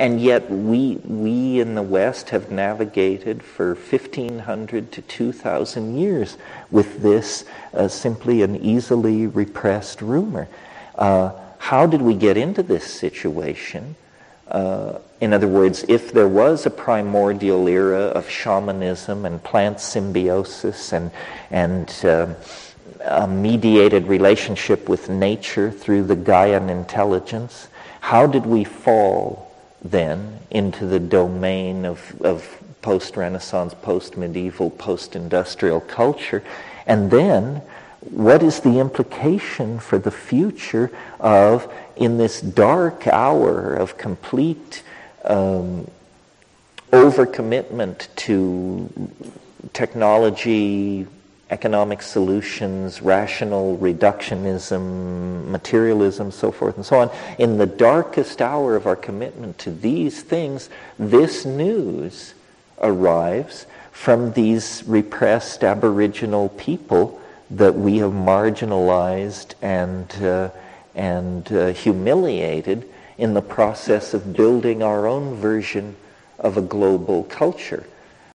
And yet we, we in the West have navigated for 1500 to 2000 years with this uh, simply an easily repressed rumor. Uh, how did we get into this situation? Uh, in other words, if there was a primordial era of shamanism and plant symbiosis and, and uh, a mediated relationship with nature through the Gaian intelligence, how did we fall then into the domain of, of post Renaissance, post medieval, post industrial culture? And then, what is the implication for the future of, in this dark hour of complete um, overcommitment to technology, economic solutions, rational reductionism, materialism, so forth and so on. In the darkest hour of our commitment to these things, this news arrives from these repressed Aboriginal people that we have marginalized and, uh, and uh, humiliated in the process of building our own version of a global culture.